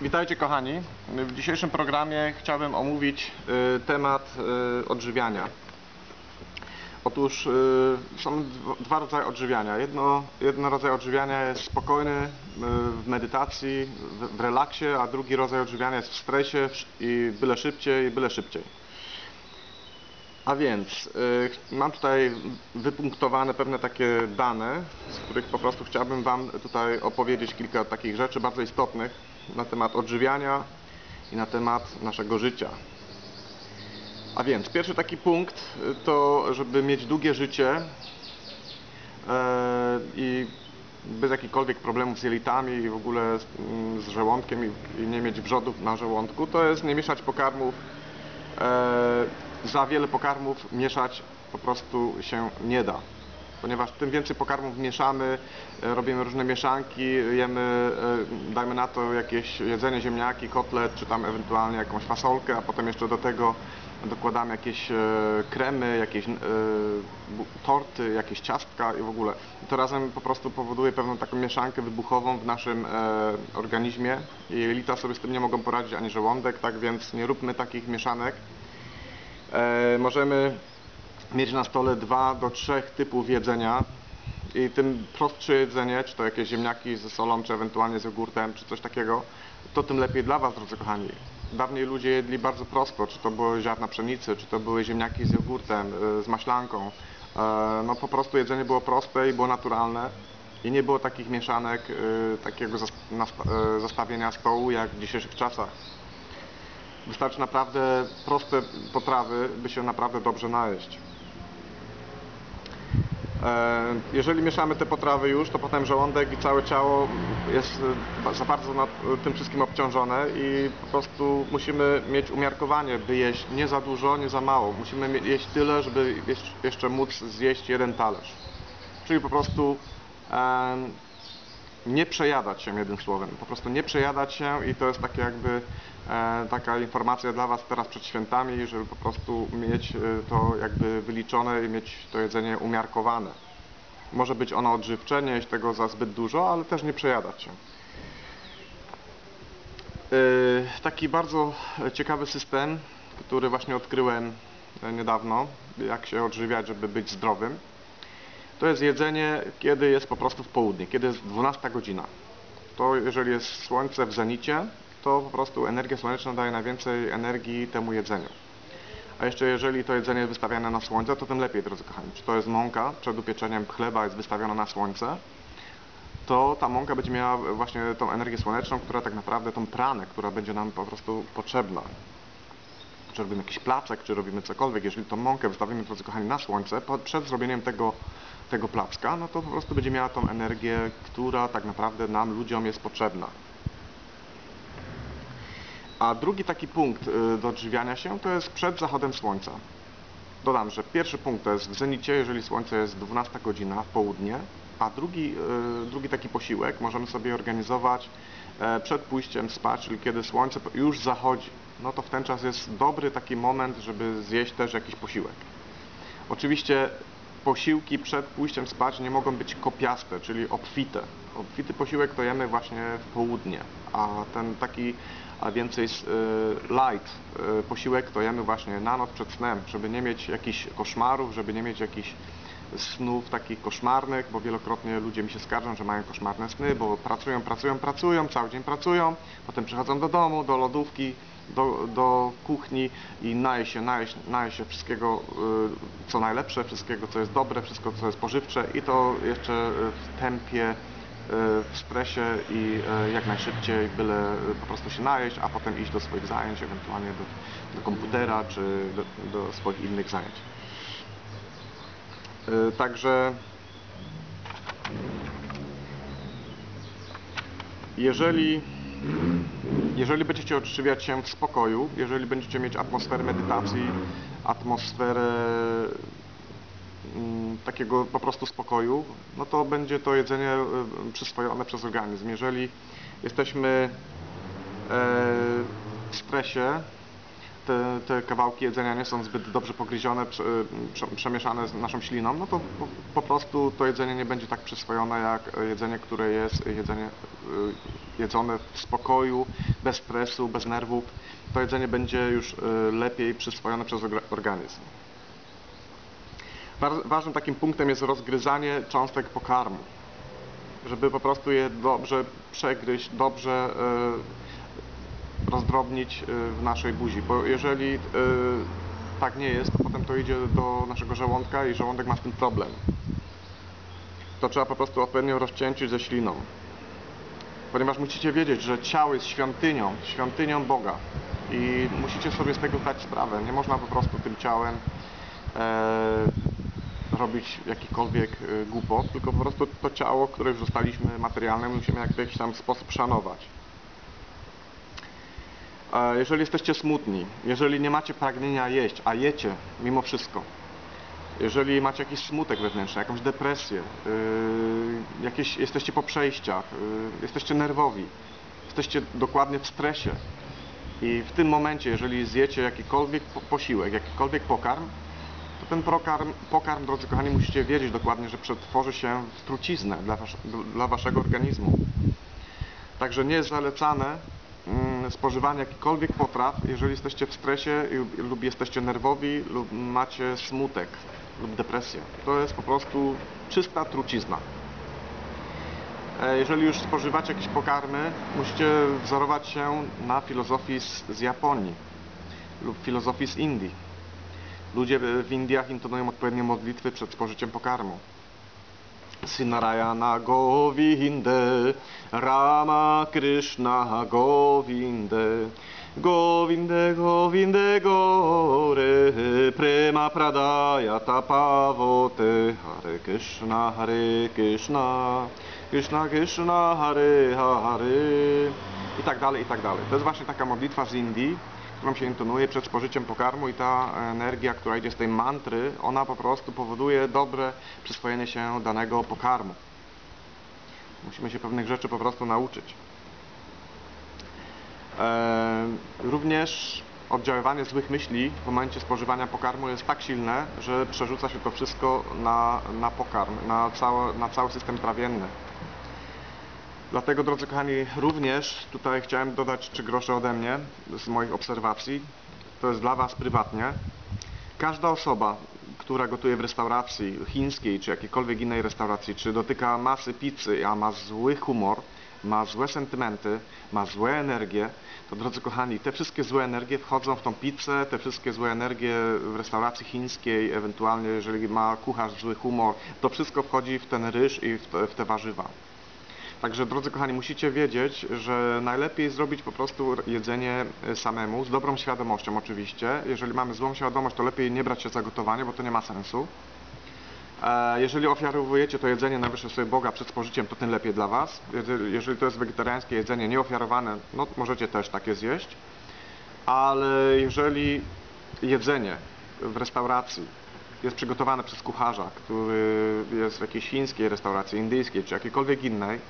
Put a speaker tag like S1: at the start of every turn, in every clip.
S1: Witajcie kochani. W dzisiejszym programie chciałbym omówić y, temat y, odżywiania. Otóż y, są dwa- rodzaje odżywiania. Jedno, rodzaj odżywiania jest spokojny w medytacji, w, relaksie, a drugi rodzaj odżywiania jest w stresie i byle szybciej, byle szybciej. A więc mam tutaj wypunktowane pewne takie dane, z których po prostu chciałbym Wam tutaj opowiedzieć kilka takich rzeczy bardzo istotnych na temat odżywiania i na temat naszego życia. A więc pierwszy taki punkt y, to, żeby mieć długie życie e, i bez jakichkolwiek problemów z jelitami i w ogóle z, mm, z żołądkiem i, i nie mieć wrzodów na żołądku, to jest nie mieszać pokarmów e, za wiele pokarmów mieszać po prostu się nie da. Ponieważ tym więcej pokarmów mieszamy, e, robimy różne mieszanki, jemy, e, dajmy na to jakieś jedzenie ziemniaki, kotlet, czy tam ewentualnie jakąś fasolkę, a potem jeszcze do tego dokładamy jakieś e, kremy, jakieś torty, jakieś ciastka i w ogóle. I to razem po prostu powoduje pewną taką mieszankę wybuchową w naszym organizmie i jelita sobie z tym nie mogą poradzić ani żołądek, tak więc nie róbmy takich mieszanek. Możemy mieć na stole dwa do trzech typów jedzenia i tym prostsze jedzenie, czy to jakieś ziemniaki ze solą, czy ewentualnie z jogurtem, czy coś takiego, to tym lepiej dla Was, drodzy kochani. Dawniej ludzie jedli bardzo prosto, czy to były ziarna pszenicy, czy to były ziemniaki z jogurtem, y, z maślanką. E, No po prostu jedzenie było proste i było naturalne i nie było takich mieszanek, y, takiego zastawienia stołu jak w dzisiejszych czasach. Wystarczy naprawdę proste potrawy, by się naprawdę dobrze najeść. E, Jeżeli mieszamy te potrawy już, to potem żołądek i całe ciało jest e, za bardzo nad e, tym wszystkim obciążone i po prostu musimy mieć umiarkowanie, by jeść nie za dużo, nie za mało. Musimy jeść tyle, żeby jeszcze móc zjeść jeden talerz. Czyli po prostu nie przejadać się jednym słowem, po prostu nie przejadać się i to jest takie jakby e, taka informacja dla Was teraz przed świętami, żeby po prostu mieć e, to jakby wyliczone i mieć to jedzenie umiarkowane. Może być ono odżywcze, nie jeść tego za zbyt dużo, ale też nie przejadać się. E, Taki bardzo ciekawy system, który właśnie odkryłem e, niedawno, jak się odżywiać, żeby być zdrowym. To jest jedzenie, kiedy jest po prostu w południe, kiedy jest 12 godzina. To jeżeli jest słońce w zenicie, to po prostu energia słoneczna daje najwięcej energii temu jedzeniu. A jeszcze jeżeli to jedzenie jest wystawiane na słońce, to tym lepiej, drodzy kochani. Czy to jest mąka, przed upieczeniem chleba jest wystawiona na słońce, to ta mąka będzie miała właśnie tą energię słoneczną, która tak naprawdę, tą pranę, która będzie nam po prostu potrzebna czy robimy jakiś placek, czy robimy cokolwiek, jeżeli tą mąkę wystawimy, drodzy kochani, na słońce, po, przed zrobieniem tego, tego placka, no to po prostu będzie miała tą energię, która tak naprawdę nam, ludziom jest potrzebna. A drugi taki punkt y, do odżywiania się to jest przed zachodem słońca. Dodam, że pierwszy punkt to jest w zenicie, jeżeli słońce jest 12 godzina w południe, a drugi, y, drugi taki posiłek możemy sobie organizować e, przed pójściem spać, czyli kiedy słońce już zachodzi. No to w ten czas jest dobry taki moment, żeby zjeść też jakiś posiłek. Oczywiście posiłki przed pójściem spać nie mogą być kopiaste, czyli obfite. Obfity posiłek to jemy właśnie w południe, a ten taki a więcej y, light y, posiłek to jemy właśnie na noc przed snem, żeby nie mieć jakichś koszmarów, żeby nie mieć jakichś snów takich koszmarnych, bo wielokrotnie ludzie mi się skarżą, że mają koszmarne sny, bo pracują, pracują, pracują, cały dzień pracują, potem przychodzą do domu, do lodówki, do, do kuchni i naje się, naje, naje się wszystkiego, y, co najlepsze, wszystkiego, co jest dobre, wszystko, co jest pożywcze i to jeszcze w tempie, y, w stresie i y, jak najszybciej, byle po prostu się najeść, a potem iść do swoich zajęć, ewentualnie do, do komputera czy do, do swoich innych zajęć. Także jeżeli, jeżeli będziecie odżywiać się w spokoju, jeżeli będziecie mieć atmosferę medytacji, atmosferę mm, takiego po prostu spokoju, no to będzie to jedzenie y, przyswojone przez organizm. Jeżeli jesteśmy e, w stresie, te, te kawałki jedzenia nie są zbyt dobrze pogryzione, prze, prze, przemieszane z naszą śliną, no to po, po prostu to jedzenie nie będzie tak przyswojone jak jedzenie, które jest jedzenie y, jedzone w spokoju, bez stresu, bez nerwów, to jedzenie będzie już y, lepiej przyswojone przez orga- organizm. Wa- Ważnym takim punktem jest rozgryzanie cząstek pokarmu, żeby po prostu je dobrze przegryźć, dobrze y, rozdrobnić y, w naszej buzi, bo jeżeli tak nie jest, to potem to idzie do naszego żołądka i żołądek ma z tym problem. To trzeba po prostu odpowiednio rozcięcić ze śliną. Ponieważ musicie wiedzieć, że ciało jest świątynią, świątynią Boga i musicie sobie z tego zdać sprawę. Nie można po prostu tym ciałem e, robić jakikolwiek e, głupot, tylko po prostu to ciało, które już zostaliśmy materialne, musimy jak w jakiś tam sposób szanować. E, Jeżeli jesteście smutni, jeżeli nie macie pragnienia jeść, a jecie mimo wszystko, jeżeli macie jakiś smutek wewnętrzny, jakąś depresję, yy, jakieś, jesteście po przejściach, yy, jesteście nerwowi, jesteście dokładnie w stresie i w tym momencie, jeżeli zjecie jakikolwiek po- posiłek, jakikolwiek pokarm, to ten pokarm, pokarm, drodzy kochani, musicie wiedzieć dokładnie, że przetworzy się w truciznę dla, wasz, dla waszego organizmu. Także nie jest zalecane mm, spożywanie jakichkolwiek potraw, jeżeli jesteście w stresie lub jesteście nerwowi lub macie smutek lub depresję. To jest po prostu czysta trucizna. E, Jeżeli już spożywacie jakieś pokarmy, musicie wzorować się na filozofii z, z Japonii lub filozofii z Indii. Ludzie w Indiach intonują odpowiednie modlitwy przed spożyciem pokarmu. Sinarayana Govinde, Rama Krishna Govinde, Govinde Govinde Gore, Prema Pradaya Tapavote, Hare Krishna Hare Krishna, Krishna Krishna Hare Hare i tak dalej, i tak dalej. To jest właśnie taka modlitwa z Indii, którą się intonuje przed spożyciem pokarmu i ta energia, która idzie z tej mantry, ona po prostu powoduje dobre przyswojenie się danego pokarmu. Musimy się pewnych rzeczy po prostu nauczyć. Również oddziaływanie złych myśli w momencie spożywania pokarmu jest tak silne, że przerzuca się to wszystko na, na pokarm, na, na cały system trawienny. Dlatego, drodzy kochani, również tutaj chciałem dodać trzy grosze ode mnie z moich obserwacji. To jest dla Was prywatnie. Każda osoba, która gotuje w restauracji chińskiej czy jakiejkolwiek innej restauracji, czy dotyka masy pizzy, a ma zły humor, ma złe sentymenty, ma złe energie, to drodzy kochani, te wszystkie złe energie wchodzą w tą pizzę, te wszystkie złe energie w restauracji chińskiej, ewentualnie jeżeli ma kucharz zły humor, to wszystko wchodzi w ten ryż i w te, warzywa. Także drodzy kochani, musicie wiedzieć, że najlepiej zrobić po prostu jedzenie samemu, z dobrą świadomością oczywiście. Jeżeli mamy złą świadomość, to lepiej nie brać się za gotowanie, bo to nie ma sensu. E, Jeżeli ofiarowujecie to jedzenie na wyższe sobie Boga przed spożyciem, to tym lepiej dla Was. Jeżeli- to jest wegetariańskie jedzenie nieofiarowane, no możecie też takie zjeść. Ale jeżeli jedzenie w restauracji jest przygotowane przez kucharza, który jest w jakiejś chińskiej restauracji, indyjskiej czy jakiejkolwiek innej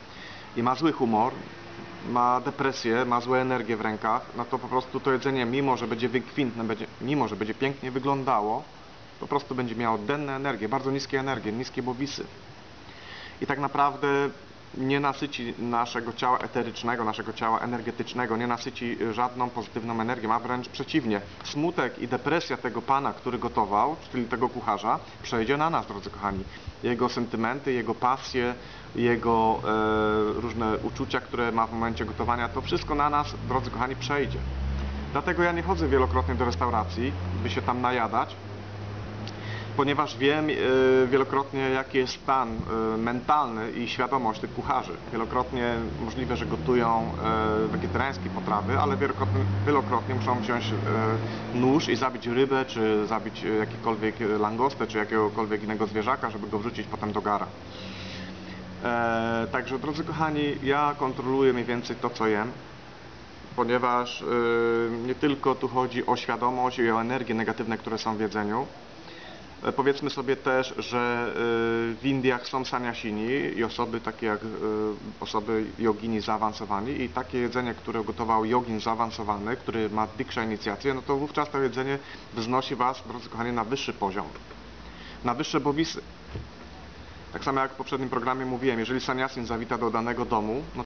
S1: i ma zły humor, ma depresję, ma złe energie w rękach, no to po prostu to jedzenie, mimo że będzie wykwintne, będzie, mimo że będzie pięknie wyglądało, po prostu będzie miało denne energię, bardzo niskie energie, niskie bobisy. I tak naprawdę nie nasyci naszego ciała eterycznego, naszego ciała energetycznego, nie nasyci żadną pozytywną energią, a wręcz przeciwnie. Smutek i depresja tego pana, który gotował, czyli tego kucharza, przejdzie na nas, drodzy kochani. Jego sentymenty, jego pasje, jego e, różne uczucia, które ma w momencie gotowania, to wszystko na nas, drodzy kochani, przejdzie. Dlatego ja nie chodzę wielokrotnie do restauracji, by się tam najadać, ponieważ wiem e, wielokrotnie jaki jest stan e, mentalny i świadomość tych kucharzy. Wielokrotnie możliwe, że gotują e, wegetariańskie potrawy, ale wielokrotnie, wielokrotnie muszą wziąć nóż i zabić rybę, czy zabić jakikolwiek langostę, czy jakiegokolwiek innego zwierzaka, żeby go wrzucić potem do gara. Także drodzy kochani, ja kontroluję mniej więcej to, co jem ponieważ nie tylko tu chodzi o świadomość i o energie negatywne, które są w jedzeniu. E, Powiedzmy sobie też, że y, w Indiach są saniasini i osoby takie jak y, osoby jogini zaawansowani i takie jedzenie, które gotował jogin zaawansowany, który ma diksza inicjację, no to wówczas to jedzenie wznosi Was, drodzy kochani, na wyższy poziom, na wyższe bobisy. Tak samo jak w poprzednim programie mówiłem, jeżeli saniasin zawita do danego domu, no